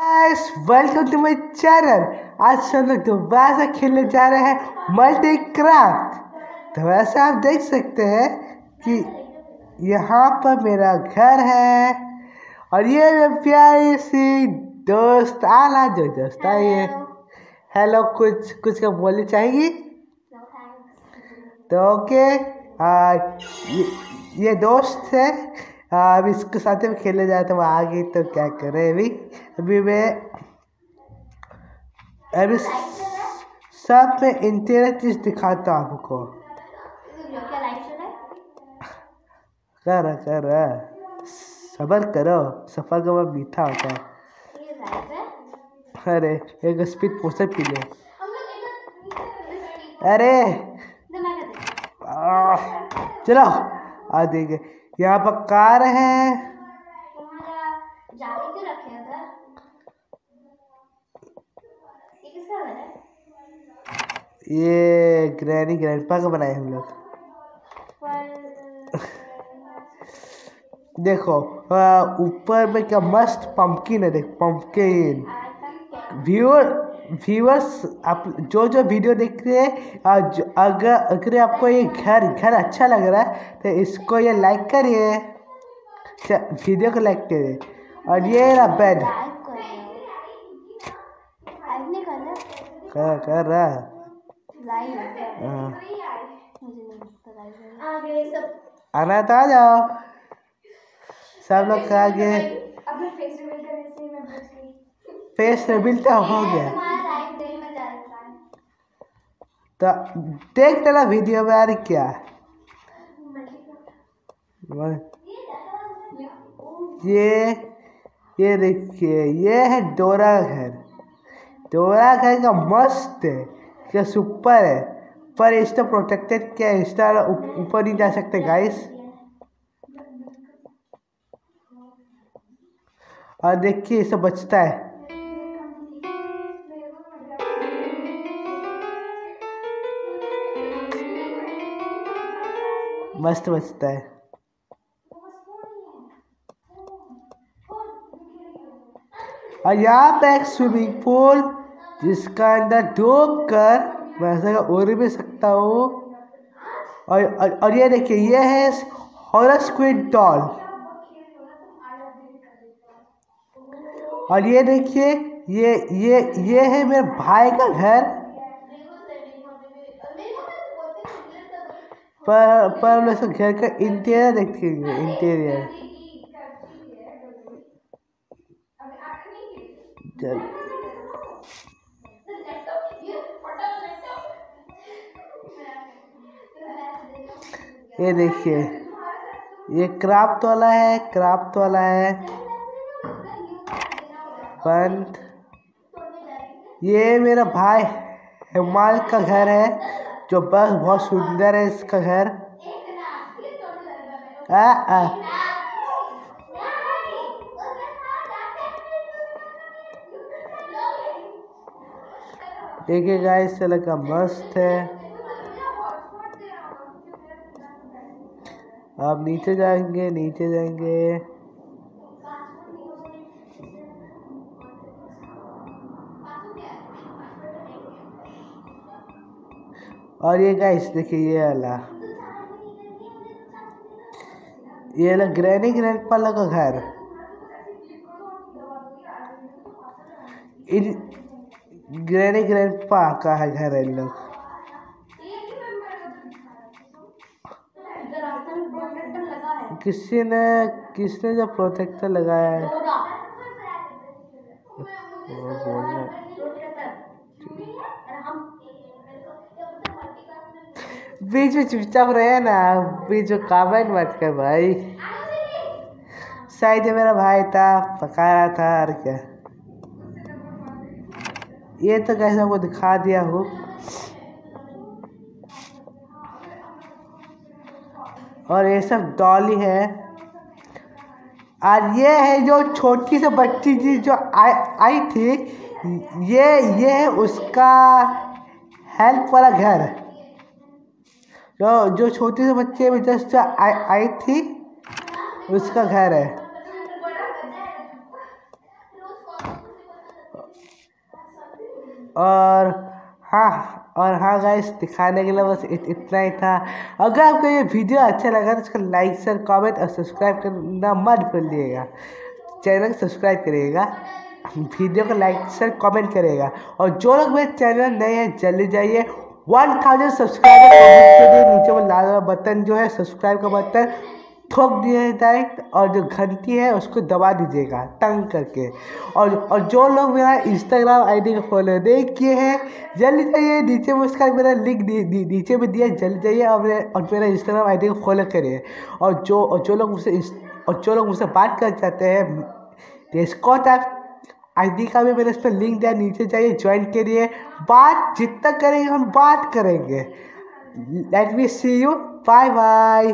Guys welcome to my channel आज हम लोग दोबारा से खेलने जा रहे हैं मल्टी क्राफ्ट तो वैसे आप देख सकते हैं कि यहाँ पर मेरा घर है। और ये मेरी प्यारी सी दोस्त आला जो दोस्त आइए हेलो कुछ कुछ का बोलनी चाहेगी तो ओके आ, ये, ये दोस्त है। अब इसके साथ में खेलने जाए तो वो आ गई तो क्या करें अभी? मैं अभी सब में इंटीरियर चीज़ दिखाता आपको। कर कर सबर करो, सफ़र का मीठा होता है। अरे, एक स्पीड पोस्टर पी ले। अरे! चलो, आ देंगे। यहाँ पर कार है। ये ग्रैनी ग्रैंडपा का बनाए हम लोग। देखो ऊपर में क्या मस्त पंपकिन है देख पंपकिन व्यूअर व्यूअर्स आप जो जो वीडियो देख रहे हैं अगर अगर आपको ये घर घर अच्छा लग रहा है तो इसको ये लाइक करिए। वीडियो को लाइक करिए। और ये रहा बेड कर। कर रहा आना तो आ जाओ। सब लोग आ गए फेस रिवील तो हो गया। तो देख लेना वीडियो में यार क्या ये ये देखिए, ये है डोरा घर। डोरा घर का मस्त है। क्या सुपर है। पर इस तो प्रोटेक्टेड क्या इस ऊपर नहीं जा सकते गाइस और देखिए इसे बचता है। मस्त बचता है। और यहाँ पे एक स्विमिंग पूल जिसका अंदर डूब कर मैं ऐसा उड़ भी सकता हूँ? और, और ये देखिए ये है हॉरर स्क्विड डॉल और ये देखिए ये ये ये है मेरे भाई का घर। पर पर हम घर का इंटीरियर देखेंगे इंटीरियर चल ये देखिए ये क्राफ्ट वाला है क्राफ्ट वाला है। बंद। ये मेरा भाई हिमाल का घर है जो बस बहुत सुंदर है इसका घर। आ, आ। देखिए गाइस लगा मस्त है। आप नीचे जाएँगे नीचे जाएँगे। और ये गाइस देखिए ये वाला। ये वाला ग्रैनी ग्रैंड पाला का घर। ग्रैनी ग्रैंड पा का है घर इन लोग। किसी ने किसने जो प्रोटेक्टर लगाया है? वो बोलना बीच में चुपचाप रहे ना बीच में कमेंट मत कर भाई। शायद मेरा भाई था पका रहा था और क्या। ये तो कैसे आपको दिखा दिया हूँ। और ये सब डॉली है। और ये है जो छोटी सी बच्ची जी जो आई आई थी, ये ये है उसका हेल्प वाला घर। जो जो छोटे से बच्चे में जस्ट आई आई थी, उसका घर है। और हाँ और हाँ गाइस दिखाने के लिए बस इत, इतना ही था। अगर आपको ये वीडियो अच्छा लगा तो इसको लाइक शेयर कमेंट और सब्सक्राइब करना मत भूलिएगा। चैनल को सब्सक्राइब करिएगा वीडियो को लाइक शेयर कमेंट करिएगा। और जो लोग मेरे चैनल नए हैं जल्दी जाइए। वन थाउज़ेंड सब्सक्राइबर नीचे वो लाल बटन जो है सब्सक्राइब का बटन ठोक दिए डायरेक्ट और जो घंटी है उसको दबा दीजिएगा टंग करके। और और जो लोग मेरा इंस्टाग्राम आईडी को फॉलो नहीं किए हैं, जल्दी जाइए, नीचे में उसका मेरा लिंक नीचे में दिया जल्दी जाइए और मेरे, और मेरा इंस्टाग्राम आईडी को फॉलो करिए। और जो और जो लोग मुझसे और जो लोग मुझसे बात कर चाहते हैं स्कॉट ऐप आईडी का भी मैंने इस पर लिंक दिया, नीचे जाइए ज्वाइन करिए। बात जितना करेंगे, हम बात करेंगे। Let me see you bye bye